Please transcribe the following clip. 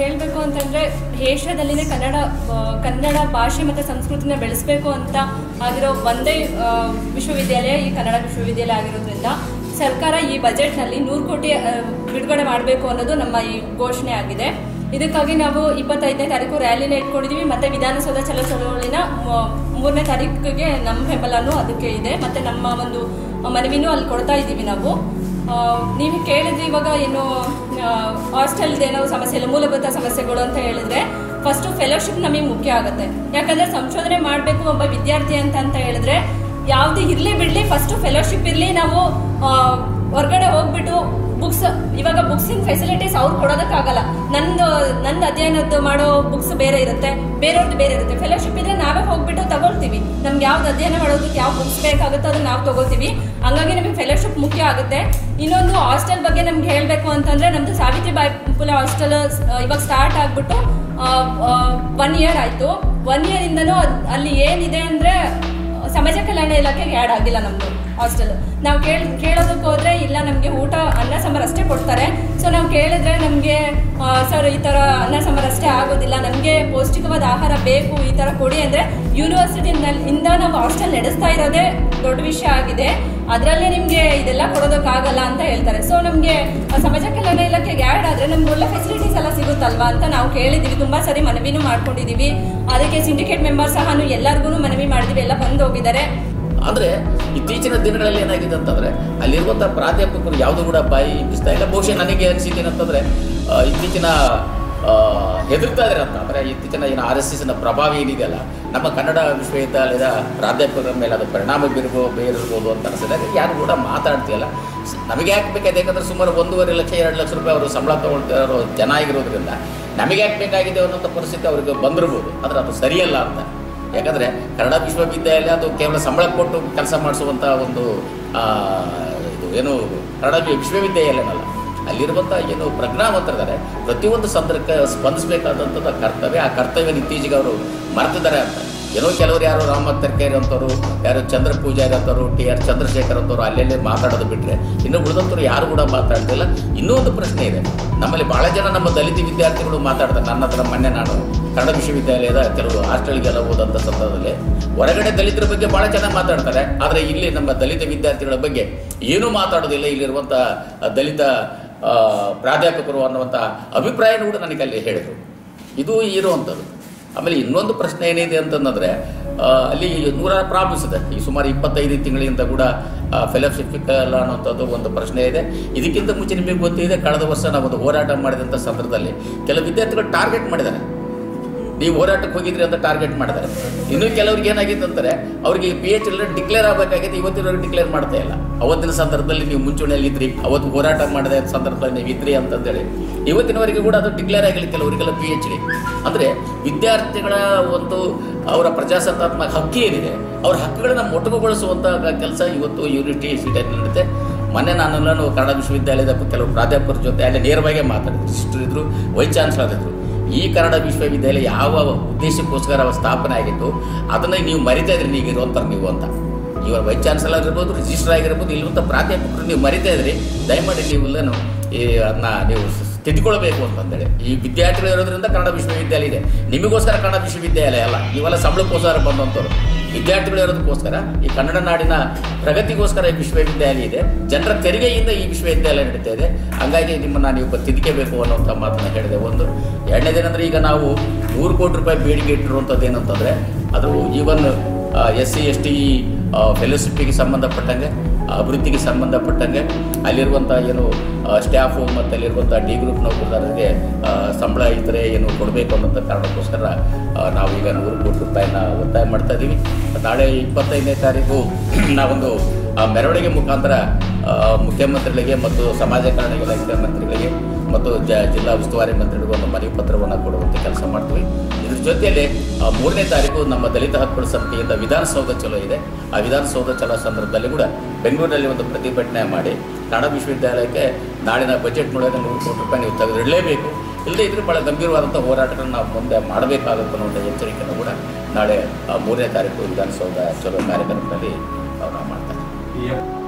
ಹೇಳಬೇಕು ಅಂತಂದರೆ ಏಷ್ಯಾದಲ್ಲಿನೇ ಕನ್ನಡ ಕನ್ನಡ ಭಾಷೆ ಮತ್ತು ಸಂಸ್ಕೃತಿನ ಬೆಳೆಸಬೇಕು ಅಂತ ಆಗಿರೋ ಒಂದೇ ವಿಶ್ವವಿದ್ಯಾಲಯ ಈ ಕನ್ನಡ ವಿಶ್ವವಿದ್ಯಾಲಯ ಆಗಿರೋದ್ರಿಂದ ಸರ್ಕಾರ ಈ ಬಜೆಟ್ನಲ್ಲಿ ನೂರು ಕೋಟಿ ಬಿಡುಗಡೆ ಮಾಡಬೇಕು ಅನ್ನೋದು ನಮ್ಮ ಈ ಘೋಷಣೆ ಆಗಿದೆ. ಇದಕ್ಕಾಗಿ ನಾವು ಇಪ್ಪತ್ತೈದನೇ ತಾರೀಕು ರ್ಯಾಲಿನ ಇಟ್ಕೊಂಡಿದ್ದೀವಿ ಮತ್ತು ವಿಧಾನಸೌಧ ಚಲೋ ಮೂರನೇ ತಾರೀಕಿಗೆ ನಮ್ಮ ಬೆಂಬಲನೂ ಅದಕ್ಕೆ ಇದೆ. ಮತ್ತು ನಮ್ಮ ಒಂದು ಮನವಿನೂ ಅಲ್ಲಿ ಕೊಡ್ತಾ ಇದ್ದೀವಿ ನಾವು. ನೀವು ಕೇಳಿದ್ರಿ ಇವಾಗ ಏನು ಹಾಸ್ಟೆಲ್ದು ಏನೋ ಸಮಸ್ಯೆ ಇಲ್ಲ, ಮೂಲಭೂತ ಸಮಸ್ಯೆಗಳು ಅಂತ ಹೇಳಿದ್ರೆ ಫಸ್ಟು ಫೆಲೋಶಿಪ್ ನಮಗೆ ಮುಖ್ಯ ಆಗುತ್ತೆ. ಯಾಕಂದ್ರೆ ಸಂಶೋಧನೆ ಮಾಡಬೇಕು ಒಬ್ಬ ವಿದ್ಯಾರ್ಥಿ ಅಂತ ಅಂತ ಹೇಳಿದ್ರೆ ಯಾವ್ದು ಇರ್ಲಿ ಬಿಡ್ಲಿ ಫಸ್ಟ್ ಫೆಲೋಶಿಪ್ ಇರ್ಲಿ ನಾವು ಹೊರ್ಗಡೆ ಹೋಗ್ಬಿಟ್ಟು ಬುಕ್ಸ್ ಇವಾಗ ಬುಕ್ಸಿನ ಫೆಸಿಲಿಟೀಸ್ ಅವ್ರು ಕೊಡೋದಕ್ಕಾಗಲ್ಲ. ನನ್ನ ನನ್ನ ಅಧ್ಯಯನದ್ದು ಮಾಡೋ ಬುಕ್ಸ್ ಬೇರೆ ಇರುತ್ತೆ ಬೇರೆಯವ್ರದ್ದು ಬೇರೆ ಇರುತ್ತೆ. ಫೆಲೋಶಿಪ್ ಇದ್ರೆ ನಾವೇ ಹೋಗ್ಬಿಟ್ಟು ತಗೊಳ್ತೀವಿ. ನಮ್ಗೆ ಯಾವ್ದು ಅಧ್ಯಯನ ಮಾಡೋದಕ್ಕೆ ಯಾವ ಬುಕ್ಸ್ ಬೇಕಾಗುತ್ತೋ ಅದನ್ನ ನಾವು ತಗೊಳ್ತೀವಿ. ಹಂಗಾಗಿ ನಮಗೆ ಫೆಲೋಶಿಪ್ ಮುಖ್ಯ ಆಗುತ್ತೆ. ಇನ್ನೊಂದು ಹಾಸ್ಟೆಲ್ ಬಗ್ಗೆ ನಮ್ಗೆ ಹೇಳಬೇಕು ಅಂತಂದ್ರೆ ನಮ್ದು ಸಾವಿತ್ರಿಬಾಯಿ ಪುಲೆ ಹಾಸ್ಟೆಲ್ ಇವಾಗ ಸ್ಟಾರ್ಟ್ ಆಗ್ಬಿಟ್ಟು ಒನ್ ಇಯರ್ ಆಯ್ತು. ಒನ್ ಇಯರ್ ಇಂದನೂ ಅದ್- ಅಲ್ಲಿ ಏನಿದೆ ಅಂದ್ರೆ, ಸಮಾಜ ಕಲ್ಯಾಣ ಇಲಾಖೆಗೆ ಆ್ಯಡ್ ಆಗಿಲ್ಲ ನಮ್ಮದು ಹಾಸ್ಟೆಲ್ ನಾವು ಕೇಳಿ ಕೇಳೋದಕ್ಕೆ ಹೋದ್ರೆ ಇಲ್ಲ ನಮಗೆ ಊಟ ಅನ್ನ ಸಾಂಬಾರು ಅಷ್ಟೇ ಕೊಡ್ತಾರೆ. ಸೊ ನಾವು ಕೇಳಿದ್ರೆ ನಮಗೆ ಸರ್ ಈ ಥರ ಅನ್ನ ಸಾಂಬಾರು ಅಷ್ಟೇ ಆಗೋದಿಲ್ಲ. ನಮಗೆ ಪೌಷ್ಟಿಕವಾದ ಆಹಾರ ಬೇಕು, ಈ ಥರ ಕೊಡಿ ಅಂದರೆ ಯೂನಿವರ್ಸಿಟಿನಲ್ಲಿ ನಾವು ಹಾಸ್ಟೆಲ್ ನಡೆಸ್ತಾ ಇರೋದೇ ದೊಡ್ಡ ವಿಷಯ ಆಗಿದೆ. ಅದರಲ್ಲೇ ನಿಮಗೆ ಇದೆಲ್ಲ ಕೊಡೋದಕ್ಕಾಗಲ್ಲ ಅಂತ ಹೇಳ್ತಾರೆ. ಸೊ ನಮಗೆ ಸಮಾಜ ಕಲ್ಯಾಣ ಇಲಾಖೆಗೆ ಆ್ಯಡ್ ಆದರೆ ನಮ್ಗೆ ಒಳ್ಳೆ ಫೆಸಿಲಿಟೀಸ್ ಎಲ್ಲ ಸಿಗುತ್ತಲ್ವಾ ಅಂತ ನಾವು ಕೇಳಿದ್ದೀವಿ ತುಂಬ ಸರಿ ಮನವಿನೂ ಮಾಡ್ಕೊಂಡಿದ್ದೀವಿ ಅದಕ್ಕೆ ಸಿಂಡಿಕೇಟ್ ಮೆಂಬರ್ ಸಹ ಎಲ್ಲರಿಗೂ ಮನವಿ ಮಾಡಿದ್ದೀವಿ ಎಲ್ಲ ಬಂದು ಹೋಗಿದ್ದಾರೆ. ಅಂದರೆ ಇತ್ತೀಚಿನ ದಿನಗಳಲ್ಲಿ ಏನಾಗಿದೆ ಅಂತಂದರೆ ಅಲ್ಲಿರುವಂಥ ಪ್ರಾಧ್ಯಾಪಕರು ಯಾವುದೂ ಕೂಡ ಬಾಯಿ ಬಿಸ್ತಾ ಇಲ್ಲ. ಬಹುಶಃ ನನಗೆ ಅನಿಸಿದ್ದು ಏನಂತಂದ್ರೆ ಇತ್ತೀಚಿನ ಹೆದರ್ತಾ ಇದ್ದಾರೆ ಅಂತ. ಅಂದರೆ ಇತ್ತೀಚಿನ ಏನು ಆರ್ ಎಸ್ ಎಸ್ನ ಪ್ರಭಾವ ಏನಿದೆಯಲ್ಲ ನಮ್ಮ ಕನ್ನಡ ವಿಶ್ವವಿದ್ಯಾಲಯದ ಪ್ರಾಧ್ಯಾಪಕರ ಮೇಲೆ ಅದು ಪರಿಣಾಮ ಬೀರ್ಬೋ ಬೀರಿರ್ಬೋದು ಅಂತ ಅನಿಸಿದಾಗ ಯಾರು ಕೂಡ ಮಾತಾಡ್ತಿಲ್ಲ. ನಮಗೆ ಯಾಕೆ ಬೇಕಾಗಿದೆ ಯಾಕಂದ್ರೆ ಸುಮಾರು ಒಂದೂವರೆ ಲಕ್ಷ, ಎರಡು ಲಕ್ಷ ರೂಪಾಯಿ ಅವರು ಸಂಬಳ ತೊಗೊಳ್ತಿರೋ ಜನ ಆಗಿರೋದ್ರಿಂದ ನಮಗೆ ಯಾಕೆ ಬೇಕಾಗಿದೆ ಅನ್ನೋಂಥ ಪರಿಸ್ಥಿತಿ ಅವ್ರಿಗೆ ಬಂದಿರ್ಬೋದು. ಆದರೆ ಅದು ಸರಿಯಲ್ಲ ಅಂತ. ಯಾಕಂದರೆ ಕನ್ನಡ ವಿಶ್ವವಿದ್ಯಾಲಯ ಅದು ಕೇವಲ ಸಂಬಳ ಕೊಟ್ಟು ಕೆಲಸ ಮಾಡಿಸುವಂಥ ಒಂದು ಇದು ಏನು, ಕನ್ನಡ ವಿಶ್ವವಿದ್ಯಾಲಯನಲ್ಲ. ಅಲ್ಲಿರುವಂಥ ಏನು ಪ್ರಜ್ಞಾವಂತರಿದ್ದಾರೆ. ಪ್ರತಿಯೊಂದು ಸಂದರ್ಭಕ್ಕೆ ಸ್ಪಂದಿಸಬೇಕಾದಂಥದ್ದು ಕರ್ತವ್ಯ, ಆ ಕರ್ತವ್ಯ ಇತ್ತೀಚೆಗೆ ಅವರು ಮರೆತಿದ್ದಾರೆ ಅಂತ. ಏನೋ ಕೆಲವರು ಯಾರು ರಾಮ ತರ್ಕೇರಿ ಅಂತವರು ಯಾರು ಚಂದ್ರ ಪೂಜಾರಿ ಅಂತವರು ಟಿ ಆರ್ ಚಂದ್ರಶೇಖರ್ ಅಂತವರು ಅಲ್ಲೆಲ್ಲೇ ಮಾತಾಡೋದು ಬಿಟ್ಟರೆ ಇನ್ನು ಉಳಿದಂಥವ್ರು ಯಾರು ಕೂಡ ಮಾತಾಡ್ತಿಲ್ಲ ಇನ್ನೂ ಒಂದು ಪ್ರಶ್ನೆ ಇದೆ. ನಮ್ಮಲ್ಲಿ ಭಾಳ ಜನ ನಮ್ಮ ದಲಿತ ವಿದ್ಯಾರ್ಥಿಗಳು ಮಾತಾಡ್ತಾರೆ. ನನ್ನ ಹತ್ರ ಮೊನ್ನೆ ನಾನು ಕನ್ನಡ ವಿಶ್ವವಿದ್ಯಾಲಯದ ಕೆಲವು ಹಾಸ್ಟೆಲ್ಗೆಲ್ಲ ಹೋದಂಥ ಸಂದರ್ಭದಲ್ಲಿ ಹೊರಗಡೆ ದಲಿತರ ಬಗ್ಗೆ ಭಾಳ ಚೆನ್ನಾಗಿ ಮಾತಾಡ್ತಾರೆ. ಆದರೆ ಇಲ್ಲಿ ನಮ್ಮ ದಲಿತ ವಿದ್ಯಾರ್ಥಿಗಳ ಬಗ್ಗೆ ಏನೂ ಮಾತಾಡೋದಿಲ್ಲ. ಇಲ್ಲಿರುವಂಥ ದಲಿತ ಪ್ರಾಧ್ಯಾಪಕರು ಅನ್ನುವಂಥ ಅಭಿಪ್ರಾಯನೂ ಕೂಡ ನನಗೆ ಅಲ್ಲಿ ಹೇಳಿದರು. ಇದು ಇರುವಂಥದ್ದು. ಆಮೇಲೆ ಇನ್ನೊಂದು ಪ್ರಶ್ನೆ ಏನಿದೆ ಅಂತಂದರೆ ಅಲ್ಲಿ ನೂರಾರು ಪ್ರಾಬ್ಲಮ್ಸ್ ಇದೆ. ಈ ಸುಮಾರು ಇಪ್ಪತ್ತೈದು ತಿಂಗಳಿಂದ ಕೂಡ ಫೆಲೋಶಿಪ್ ಅಲ್ಲ ಅನ್ನೋಂಥದ್ದು ಒಂದು ಪ್ರಶ್ನೆ ಇದೆ. ಇದಕ್ಕಿಂತ ಮುಂಚೆ ನಿಮಗೆ ಗೊತ್ತಿದೆ ಕಳೆದ ವರ್ಷ ನಾವು ಒಂದು ಹೋರಾಟ ಮಾಡಿದಂಥ ಸಂದರ್ಭದಲ್ಲಿ ಕೆಲವು ವಿದ್ಯಾರ್ಥಿಗಳು ಟಾರ್ಗೆಟ್ ಮಾಡಿದ್ದಾರೆ. ನೀವು ಹೋರಾಟಕ್ಕೆ ಹೋಗಿದ್ರಿ ಅಂತ ಟಾರ್ಗೆಟ್ ಮಾಡಿದ್ದಾರೆ. ಇನ್ನು ಕೆಲವ್ರಿಗೆ ಏನಾಗಿತ್ತು ಅಂತಾರೆ, ಅವ್ರಿಗೆ ಪಿ ಎಚ್ ಡಿಕ್ಲೇರ್ ಆಗಬೇಕಾಗಿತ್ತು, ಇವತ್ತಿನವರೆಗೆ ಡಿಕ್ಲೇರ್ ಮಾಡ್ತಾ ಇಲ್ಲ. ಅವತ್ತಿನ ಸಂದರ್ಭದಲ್ಲಿ ನೀವು ಮುಂಚೂಣಿಯಲ್ಲಿ ಇದ್ರಿ, ಅವತ್ತು ಹೋರಾಟ ಮಾಡಿದ ಸಂದರ್ಭದಲ್ಲಿ ನೀವು ಇದ್ರಿ ಅಂತಂದೇಳಿ. ಇವತ್ತಿನವರೆಗೆ ಕೂಡ ಅದು ಡಿಕ್ಲೇರ್ ಆಗಿಲ್ಲ ಕೆಲವರಿಗೆಲ್ಲ ಪಿ ಎಚ್ ಡಿ ಅಂದರೆ ವಿದ್ಯಾರ್ಥಿಗಳ ಒಂದು, ಅವರ ಪ್ರಜಾಸತ್ತಾತ್ಮಕ ಹಕ್ಕಿ ಏನಿದೆ, ಅವ್ರ ಹಕ್ಕುಗಳನ್ನ ಮೊಟಕುಗೊಳಿಸುವಂಥ ಕೆಲಸ ಇವತ್ತು ಯೂನಿಟಿ ಸಿಟಿಯಲ್ಲಿ ನಡೆಯುತ್ತೆ ಮೊನ್ನೆ ನಾನು ಕನ್ನಡ ವಿಶ್ವವಿದ್ಯಾಲಯದ ಕೆಲವು ಪ್ರಾಧ್ಯಾಪಕರ ಜೊತೆ ಅಲ್ಲಿ ನೇರವಾಗಿ ಮಾತಾಡಿದ್ರು, ಸಿಸ್ಟರ್ ಇದ್ರು, ವೈಸ್ ಚಾನ್ಸಲರ್ ಇದ್ರು. ಈ ಕನ್ನಡ ವಿಶ್ವವಿದ್ಯಾಲಯ ಯಾವ ಉದ್ದೇಶಕ್ಕೋಸ್ಕರ ಸ್ಥಾಪನೆ ಆಗಿತ್ತು, ಅದನ್ನ ನೀವು ಮರಿತಾ ಇದ್ರಿ, ನೀವು ಇರುವಂತಾರೆ ನೀವು ಅಂತ. ಇವರ ವೈಸ್ ಚಾನ್ಸಲರ್ ಆಗಿರ್ಬೋದು ರಿಜಿಸ್ಟರ್ ಆಗಿರ್ಬೋದು, ಇಲ್ಲಿರುವಂಥ ಪ್ರಾಧ್ಯಾಪಕರು ನೀವು ಮರಿತಾ ಇದ್ರಿ, ದಯಮಾಡಿ ನೀವು ಅದನ್ನ ನೀವು ತಿದ್ದುಕೊಳ್ಬೇಕು ಅಂತಂದೇಳಿ ಈ ವಿದ್ಯಾರ್ಥಿಗಳು ಇರೋದ್ರಿಂದ ಕನ್ನಡ ವಿಶ್ವವಿದ್ಯಾಲಯ ಇದೆ. ನಿಮಗೋಸ್ಕರ ಕನ್ನಡ ವಿಶ್ವವಿದ್ಯಾಲಯ ಅಲ್ಲ. ಇವೆಲ್ಲ ಸಂಬಳಕ್ಕೋಸ್ಕರ ಬಂದಂಥವ್ರು. ವಿದ್ಯಾರ್ಥಿಗಳು ಇರೋದಕ್ಕೋಸ್ಕರ ಈ ಕನ್ನಡ ನಾಡಿನ ಪ್ರಗತಿಗೋಸ್ಕರ ಈ ವಿಶ್ವವಿದ್ಯಾಲಯ ಇದೆ. ಜನರ ತೆರಿಗೆಯಿಂದ ಈ ವಿಶ್ವವಿದ್ಯಾಲಯ ನಡೀತಾ ಇದೆ. ಹಂಗಾಗಿ ನಿಮ್ಮನ್ನು ನೀವು ತಿದ್ದಿಕೆಬೇಕು ಅನ್ನೋಂಥ ಮಾತನ್ನು ಹೇಳಿದೆ. ಒಂದು ಎರಡನೇದೇನೆಂದರೆ ಈಗ ನಾವು ನೂರು ಕೋಟಿ ರೂಪಾಯಿ ಬೇಡಿಕೆ ಇಟ್ಟಿರುವಂಥದ್ದು ಏನಂತಂದರೆ ಅದು even S C S T ಫೆಲೋಶಿಪ್ಪಿಗೆ ಸಂಬಂಧಪಟ್ಟಂಗೆ ಅಭಿವೃದ್ಧಿಗೆ ಸಂಬಂಧಪಟ್ಟಂಗೆ ಅಲ್ಲಿರುವಂಥ ಏನು ಸ್ಟಾಫು ಮತ್ತು ಅಲ್ಲಿರುವಂಥ ಡಿ ಗ್ರೂಪ್ ನೌಕರದಾರರಿಗೆ ಸಂಬಳ ಇದ್ದರೆ ಏನು ಕೊಡಬೇಕು ಅನ್ನೋಂಥ ಕಾರಣಕ್ಕೋಸ್ಕರ ನಾವು ನಾವೀಗ ನೂರು ಕೋಟಿ ರೂಪಾಯಿನ ಒತ್ತಾಯ ಮಾಡ್ತಾ ಇದ್ದೀವಿ ನಾಳೆ ಇಪ್ಪತ್ತೈದನೇ ತಾರೀಕು ನಾವೊಂದು ಮೆರವಣಿಗೆ ಮುಖಾಂತರ ಮುಖ್ಯಮಂತ್ರಿಗಳಿಗೆ ಮತ್ತು ಸಮಾಜ ಇಲಾಖೆ ಮಂತ್ರಿಗಳಿಗೆ ಮತ್ತು ಜ ಜಿಲ್ಲಾ ಉಸ್ತುವಾರಿ ಮಂತ್ರಿಗಳಿಗೂ ಒಂದು ಮನವಿ ಪತ್ರವನ್ನು ಕೊಡುವಂತೆ ಕೆಲಸ ಮಾಡ್ತೀವಿ. ಇದ್ರ ಜೊತೆಯಲ್ಲಿ ಮೂರನೇ ತಾರೀಕು ನಮ್ಮ ದಲಿತ ಹಕ್ಕುಗಳ ಸಮಿತಿಯಿಂದ ವಿಧಾನಸೌಧ ಚಲೋ ಇದೆ. ಆ ವಿಧಾನಸೌಧ ಚಲೋ ಸಂದರ್ಭದಲ್ಲಿ ಕೂಡ ಬೆಂಗಳೂರಿನಲ್ಲಿ ಒಂದು ಪ್ರತಿಭಟನೆ ಮಾಡಿ ಕನ್ನಡ ವಿಶ್ವವಿದ್ಯಾಲಯಕ್ಕೆ ನಾಳಿನ ಬಜೆಟ್ನೊಳಗೆ ನೂರು ಕೋಟಿ ರೂಪಾಯಿ ನೀವು ತೆಗೆದಿಡಲೇಬೇಕು ಇಲ್ಲದೇ ಇದ್ರೆ ಭಾಳ ಗಂಭೀರವಾದಂಥ ಹೋರಾಟಗಳನ್ನು ನಾವು ಮುಂದೆ ಮಾಡಬೇಕಾಗುತ್ತೆ ಅನ್ನೋ ಎಚ್ಚರಿಕೆಯನ್ನು ಕೂಡ ನಾಳೆ ಮೂರನೇ ತಾರೀಕು ವಿಧಾನಸೌಧ ಚಲೋ ಕಾರ್ಯಕ್ರಮದಲ್ಲಿ ನಾವು ಮಾಡ್ತಾರೆ